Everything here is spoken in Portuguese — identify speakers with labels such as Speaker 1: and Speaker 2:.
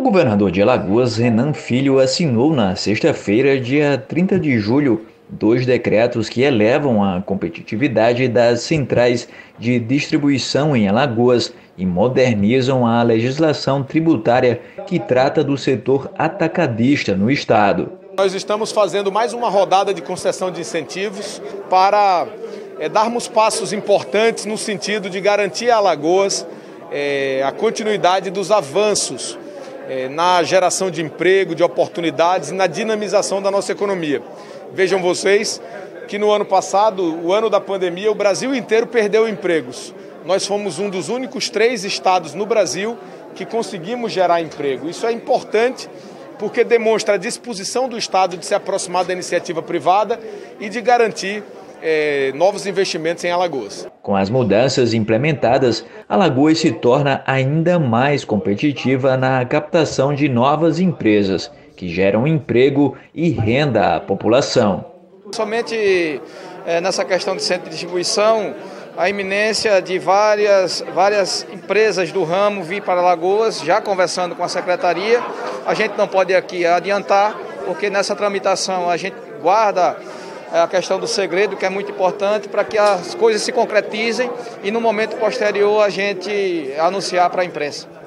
Speaker 1: O governador de Alagoas, Renan Filho, assinou na sexta-feira, dia 30 de julho, dois decretos que elevam a competitividade das centrais de distribuição em Alagoas e modernizam a legislação tributária que trata do setor atacadista no estado.
Speaker 2: Nós estamos fazendo mais uma rodada de concessão de incentivos para é, darmos passos importantes no sentido de garantir a Alagoas é, a continuidade dos avanços na geração de emprego, de oportunidades e na dinamização da nossa economia. Vejam vocês que no ano passado, o ano da pandemia, o Brasil inteiro perdeu empregos. Nós fomos um dos únicos três estados no Brasil que conseguimos gerar emprego. Isso é importante porque demonstra a disposição do Estado de se aproximar da iniciativa privada e de garantir é, novos investimentos em Alagoas.
Speaker 1: Com as mudanças implementadas, Alagoas se torna ainda mais competitiva na captação de novas empresas que geram emprego e renda à população.
Speaker 3: Somente é, nessa questão de centro de distribuição, a iminência de várias, várias empresas do ramo vir para Alagoas, já conversando com a secretaria. A gente não pode aqui adiantar, porque nessa tramitação a gente guarda a questão do segredo, que é muito importante para que as coisas se concretizem e no momento posterior a gente anunciar para a imprensa.